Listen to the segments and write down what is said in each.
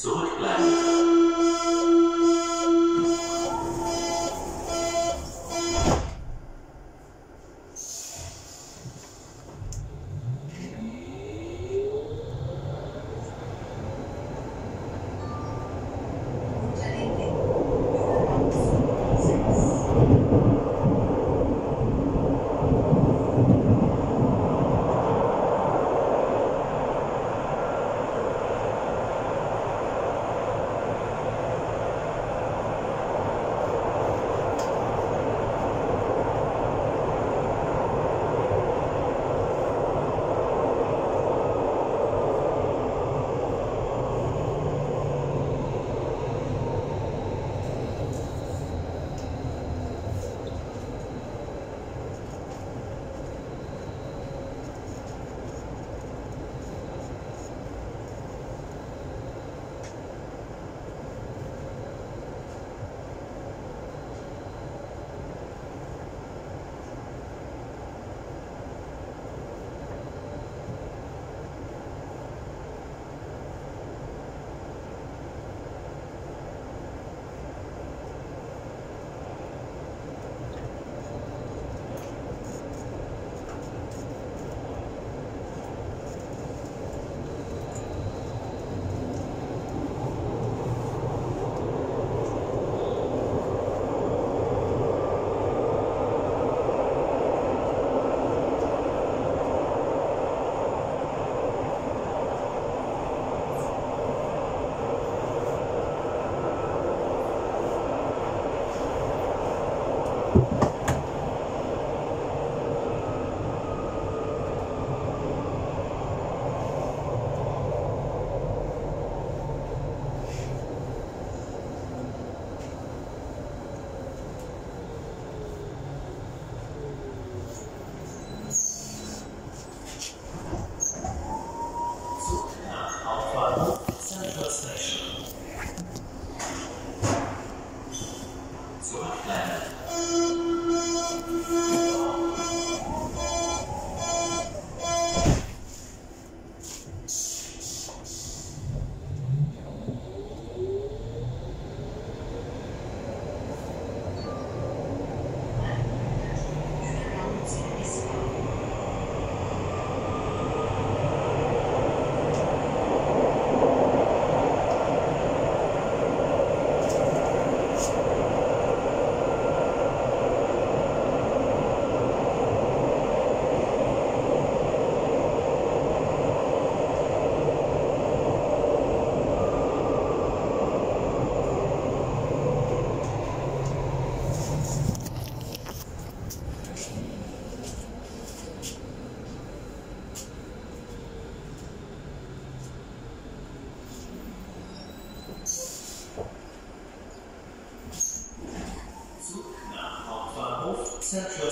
Zurückbleiben.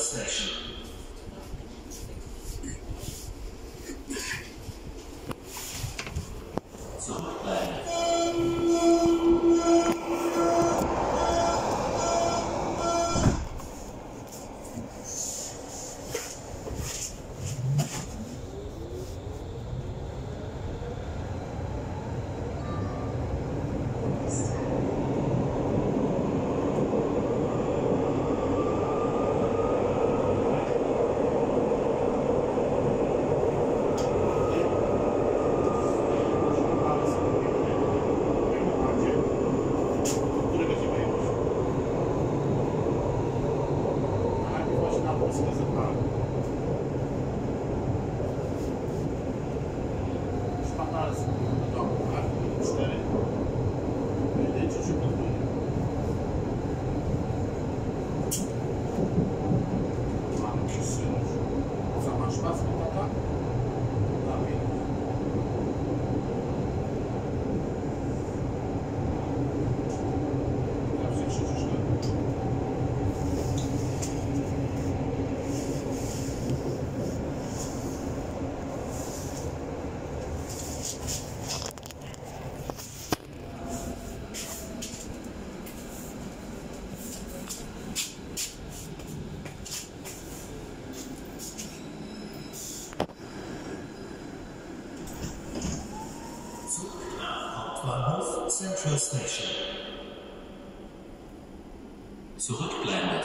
赛事 fase. É, é então, instead, ele te ajudou muito. Né? Hauptbahnhof Central Station. Zurückblendet.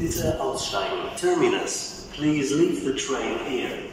Bitte aussteigen. Terminus. Please leave the train here.